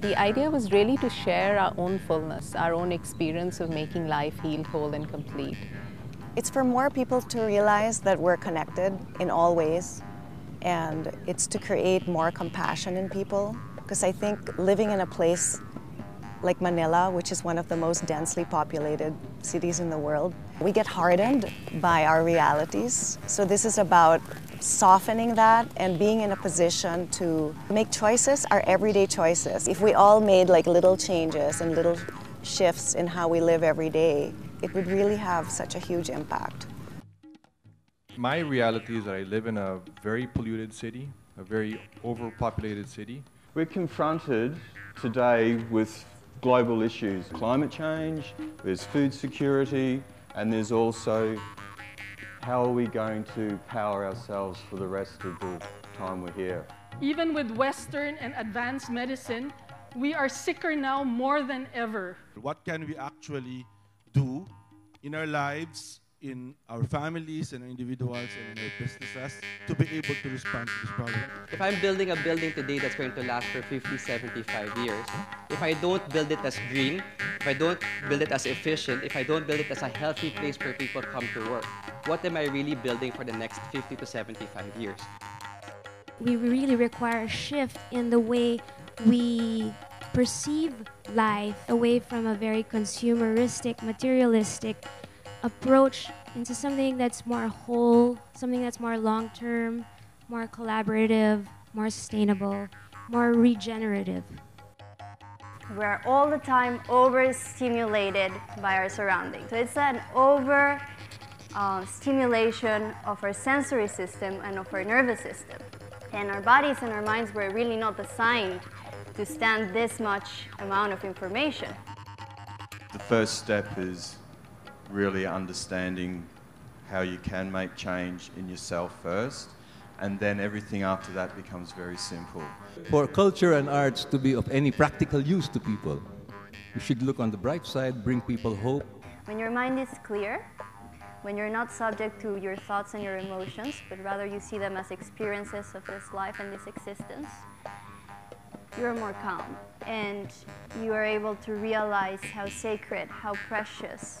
The idea was really to share our own fullness, our own experience of making life healed, whole and complete. It's for more people to realize that we're connected in all ways and it's to create more compassion in people because I think living in a place like Manila, which is one of the most densely populated cities in the world, we get hardened by our realities. So this is about softening that and being in a position to make choices, our everyday choices. If we all made like little changes and little shifts in how we live every day, it would really have such a huge impact. My reality is that I live in a very polluted city, a very overpopulated city. We're confronted today with global issues. Climate change, there's food security, and there's also how are we going to power ourselves for the rest of the time we're here. Even with Western and advanced medicine, we are sicker now more than ever. What can we actually do in our lives in our families and our individuals and in our businesses to be able to respond to this problem. If I'm building a building today that's going to last for 50, 75 years, if I don't build it as green, if I don't build it as efficient, if I don't build it as a healthy place where people come to work, what am I really building for the next 50 to 75 years? We really require a shift in the way we perceive life away from a very consumeristic, materialistic approach into something that's more whole, something that's more long term, more collaborative, more sustainable, more regenerative. We're all the time overstimulated by our surroundings. So it's an over uh, stimulation of our sensory system and of our nervous system. And our bodies and our minds were really not designed to stand this much amount of information. The first step is really understanding how you can make change in yourself first, and then everything after that becomes very simple. For culture and arts to be of any practical use to people, you should look on the bright side, bring people hope. When your mind is clear, when you're not subject to your thoughts and your emotions, but rather you see them as experiences of this life and this existence, you're more calm and you are able to realize how sacred, how precious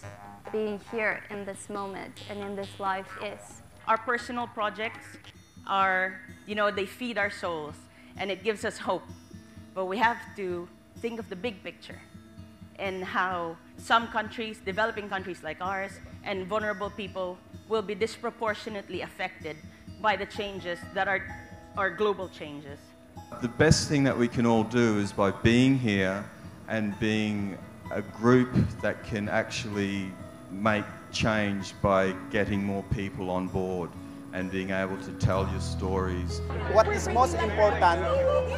being here in this moment and in this life is. Our personal projects are, you know, they feed our souls and it gives us hope. But we have to think of the big picture and how some countries, developing countries like ours, and vulnerable people will be disproportionately affected by the changes that are, are global changes. The best thing that we can all do is by being here and being a group that can actually make change by getting more people on board and being able to tell your stories. What is most important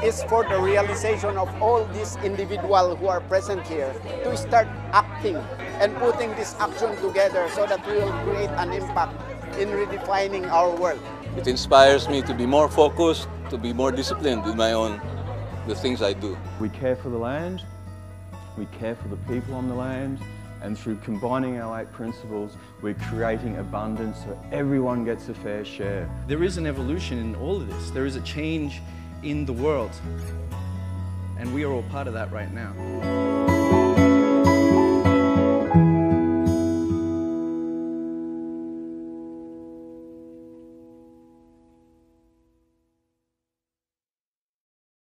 is for the realization of all these individuals who are present here to start acting and putting this action together so that we will create an impact in redefining our world. It inspires me to be more focused, to be more disciplined in my own, the things I do. We care for the land, we care for the people on the land, and through combining our eight principles, we're creating abundance so everyone gets a fair share. There is an evolution in all of this. There is a change in the world. And we are all part of that right now.